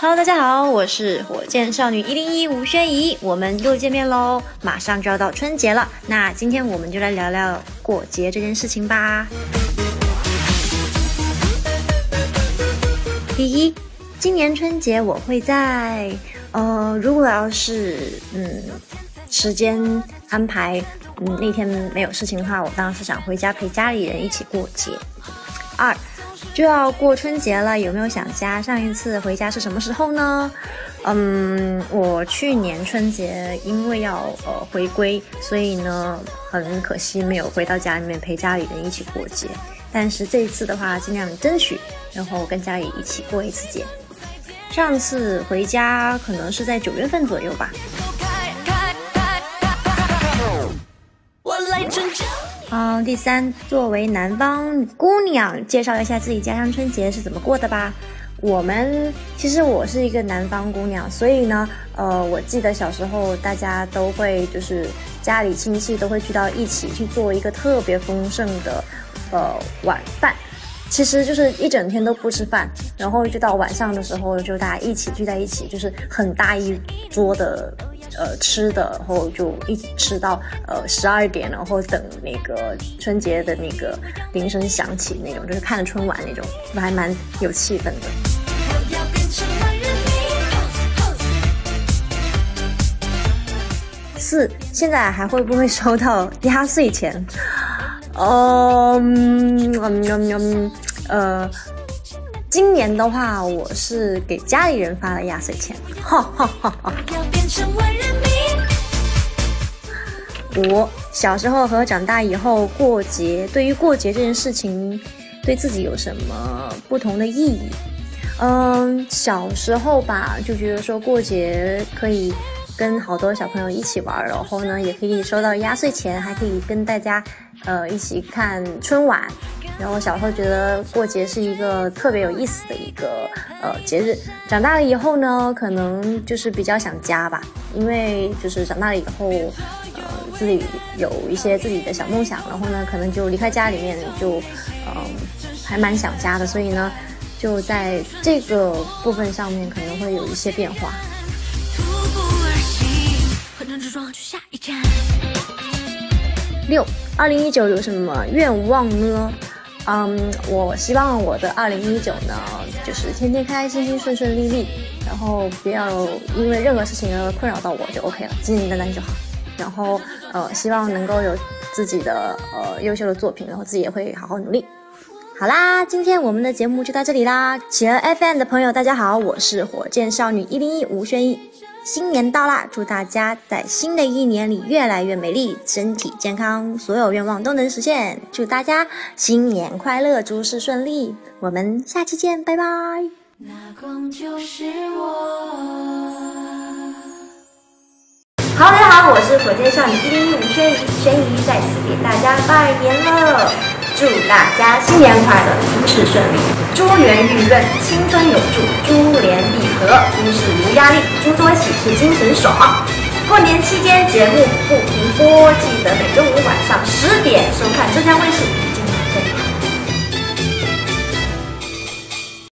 Hello，大家好，我是火箭少女一零一吴宣仪，我们又见面喽！马上就要到春节了，那今天我们就来聊聊过节这件事情吧。第一，今年春节我会在，呃，如果要是嗯时间安排，嗯那天没有事情的话，我当然是想回家陪家里人一起过节。二。就要过春节了，有没有想家？上一次回家是什么时候呢？嗯，我去年春节因为要呃回归，所以呢很可惜没有回到家里面陪家里人一起过节。但是这一次的话，尽量争取，然后跟家里一起过一次节。上次回家可能是在九月份左右吧。嗯，第三，作为南方姑娘，介绍一下自己家乡春节是怎么过的吧。我们其实我是一个南方姑娘，所以呢，呃，我记得小时候大家都会就是家里亲戚都会聚到一起去做一个特别丰盛的呃晚饭，其实就是一整天都不吃饭，然后就到晚上的时候就大家一起聚在一起，就是很大一桌的。呃，吃的，然后就一直吃到呃十二点，然后等那个春节的那个铃声响起那种，就是看着春晚那种，还蛮有气氛的。四，现在还会不会收到压岁钱？嗯嗯嗯呃，今年的话，我是给家里人发了压岁钱，哈哈哈哈。五小时候和长大以后过节，对于过节这件事情，对自己有什么不同的意义？嗯，小时候吧，就觉得说过节可以跟好多小朋友一起玩，然后呢，也可以收到压岁钱，还可以跟大家呃一起看春晚。然后我小时候觉得过节是一个特别有意思的一个呃节日。长大了以后呢，可能就是比较想家吧，因为就是长大了以后。呃自己有一些自己的小梦想，然后呢，可能就离开家里面，就嗯，还蛮想家的，所以呢，就在这个部分上面可能会有一些变化。六，二零一九有什么愿望呢？嗯，我希望我的二零一九呢，就是天天开开心心、顺顺利利，然后不要因为任何事情而困扰到我就 OK 了，简简单单就好。然后，呃，希望能够有自己的呃优秀的作品，然后自己也会好好努力。好啦，今天我们的节目就到这里啦。企鹅 FM 的朋友，大家好，我是火箭少女一零一吴宣仪。新年到啦，祝大家在新的一年里越来越美丽，身体健康，所有愿望都能实现。祝大家新年快乐，诸事顺利。我们下期见，拜拜。那光就是我。好，大家好，我是火箭少女一零一吴轩怡，轩怡在此给大家拜年了，祝大家新年快乐，诸事顺利，珠圆玉润，青春永驻，珠联璧合，诸事无压力，诸多喜事精神爽。过年期间节目不停播，记得每周五晚上十点收看浙江卫视。